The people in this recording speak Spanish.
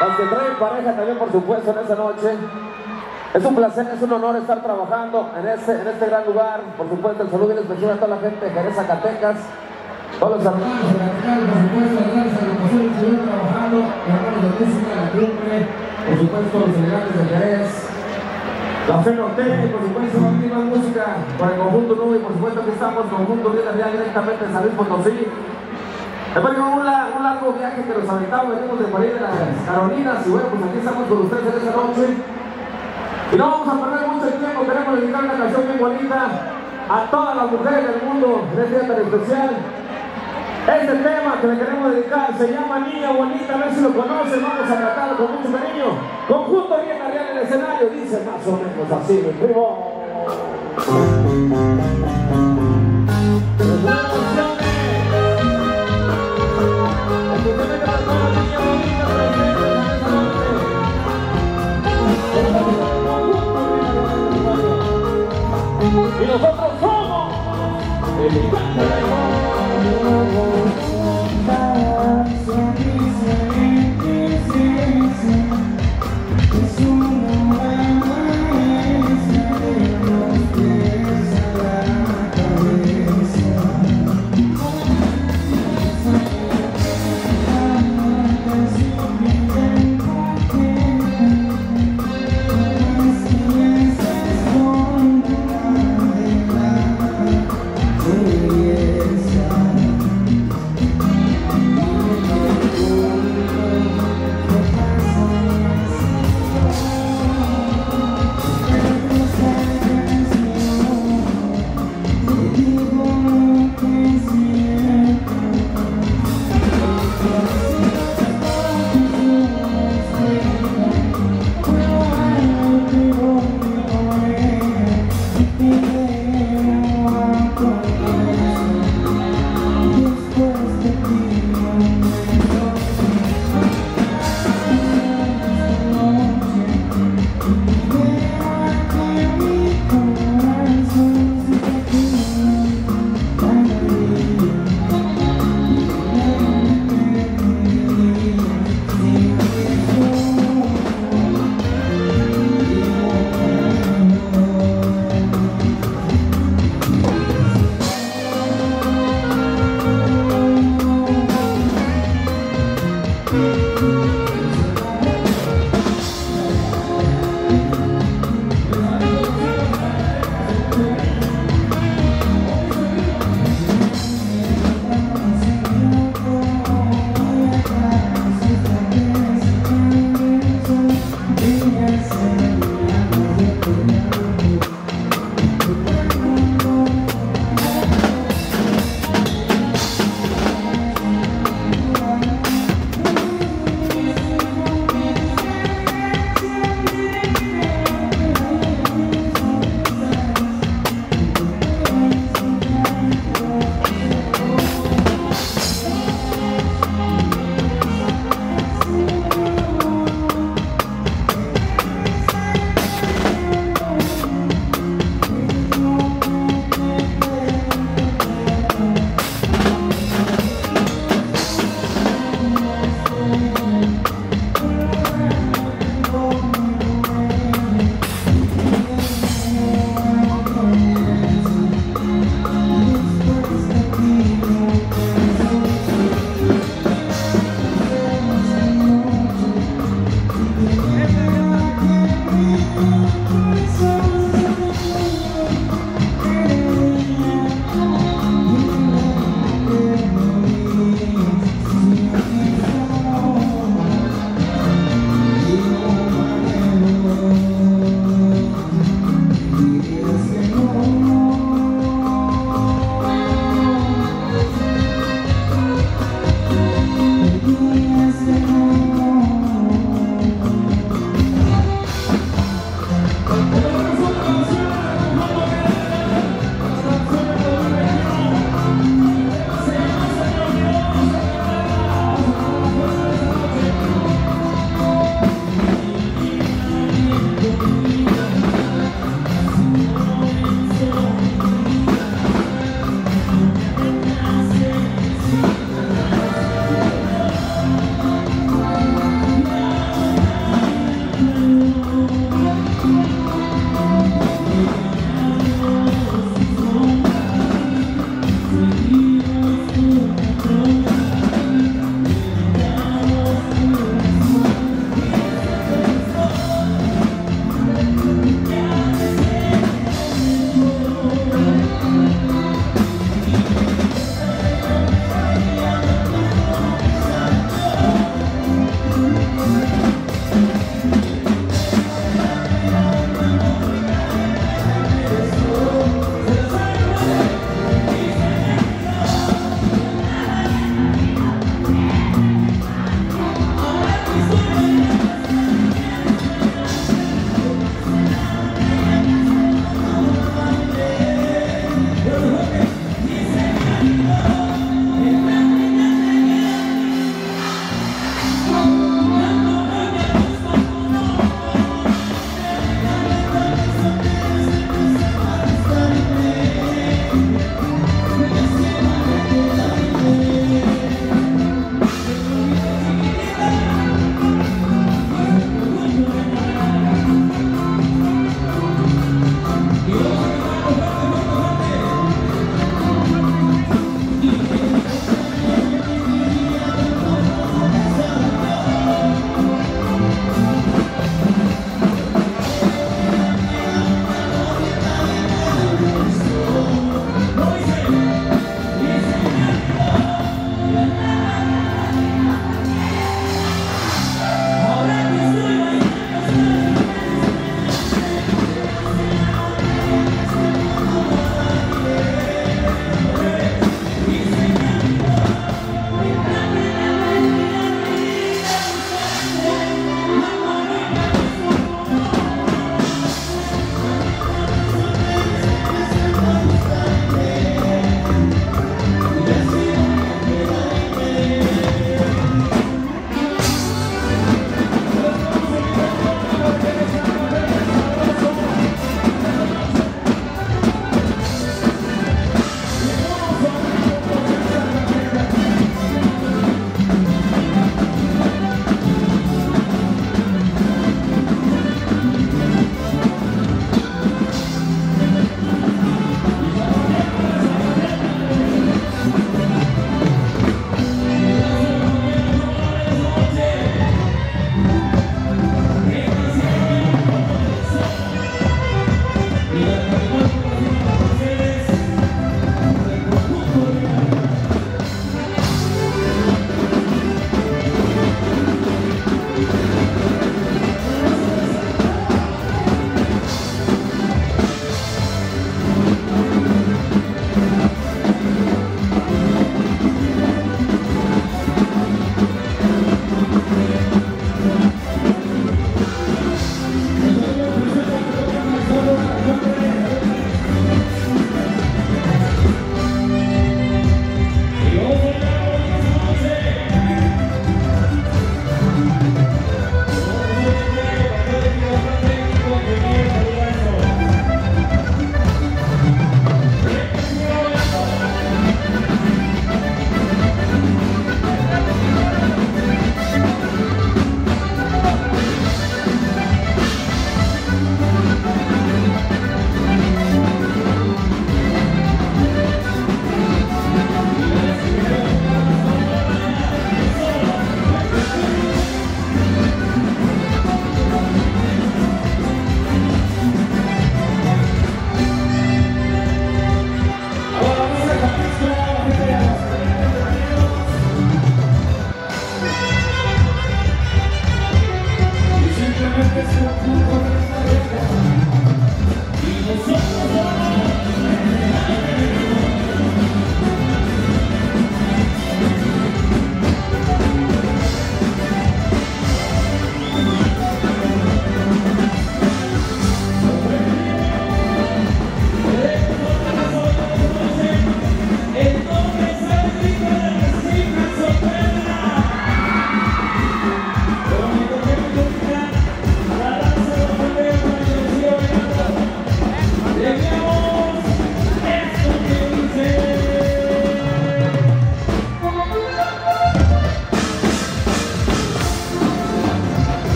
Las que traen pareja también, por supuesto, en esta noche. Es un placer, es un honor estar trabajando en este, en este gran lugar. Por supuesto, el saludo bien especial a toda la gente de Jerez, Zacatecas. Todos los amigos. por supuesto los elegantes de Jerez, la Fe Norteña y por supuesto la misma música para el conjunto Nube y por supuesto que estamos conjunto Vida Real directamente en San Luis Potosí. Después de un, la- un largo viaje que nos aventamos, venimos de por ahí de las Carolinas y bueno, pues aquí estamos con ustedes en esta noche. Y no vamos a perder mucho tiempo, queremos dedicar una canción bien bonita a todas las mujeres del mundo en este día tan especial. Este tema que le queremos dedicar se llama Niña Bonita, a ver si lo conocen, vamos a tratarlo con mucho cariño. Conjunto bien arriba en el escenario, dice más o menos así, mi primo. Nosotros somos el